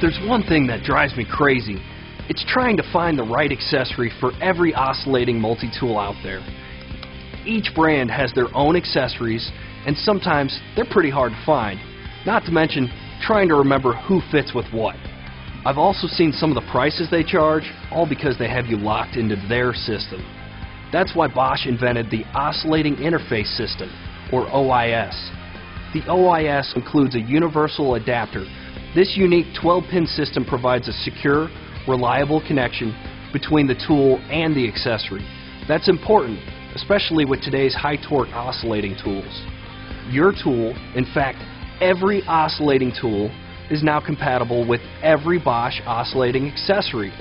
there's one thing that drives me crazy, it's trying to find the right accessory for every oscillating multi-tool out there. Each brand has their own accessories, and sometimes they're pretty hard to find, not to mention trying to remember who fits with what. I've also seen some of the prices they charge, all because they have you locked into their system. That's why Bosch invented the Oscillating Interface System, or OIS. The OIS includes a universal adapter. This unique 12-pin system provides a secure, reliable connection between the tool and the accessory. That's important, especially with today's high-torque oscillating tools. Your tool, in fact, every oscillating tool, is now compatible with every Bosch oscillating accessory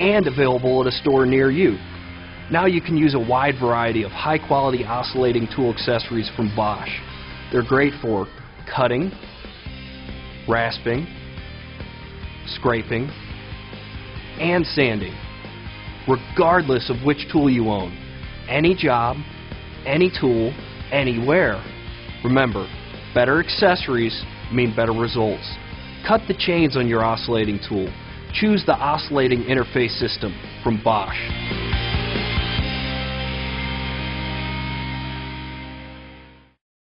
and available at a store near you. Now you can use a wide variety of high-quality oscillating tool accessories from Bosch. They're great for cutting, rasping, scraping, and sanding, regardless of which tool you own. Any job, any tool, anywhere. Remember, better accessories mean better results. Cut the chains on your oscillating tool. Choose the oscillating interface system from Bosch.